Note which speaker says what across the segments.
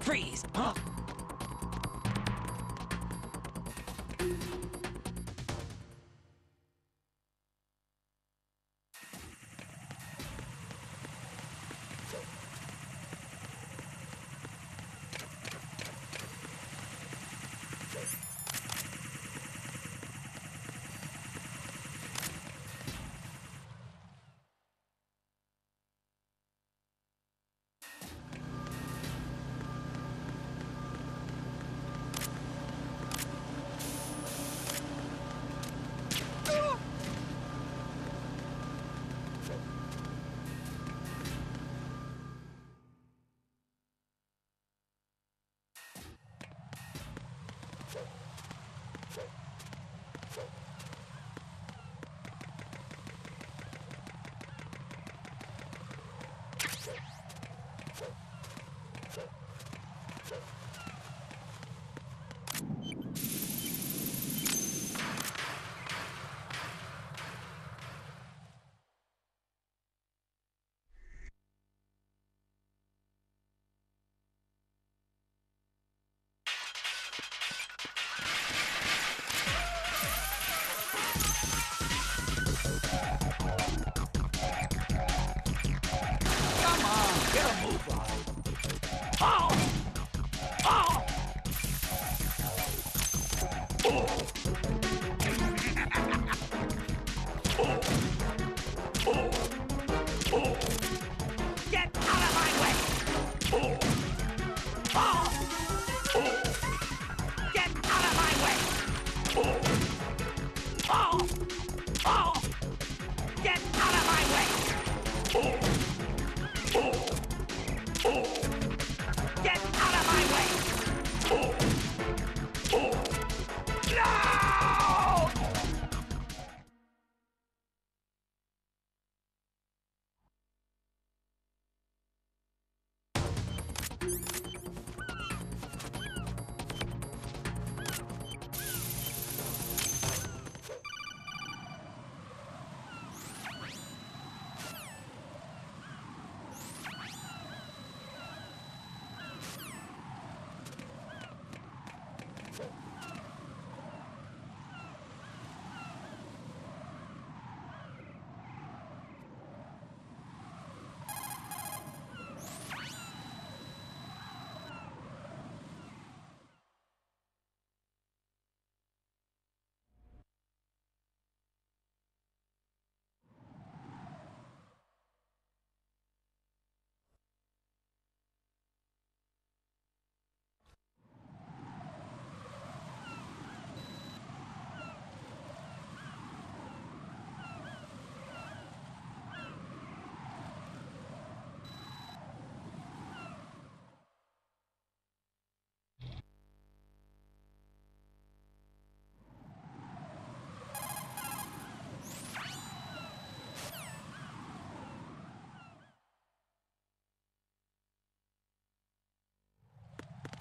Speaker 1: Freeze! Huh?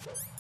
Speaker 2: You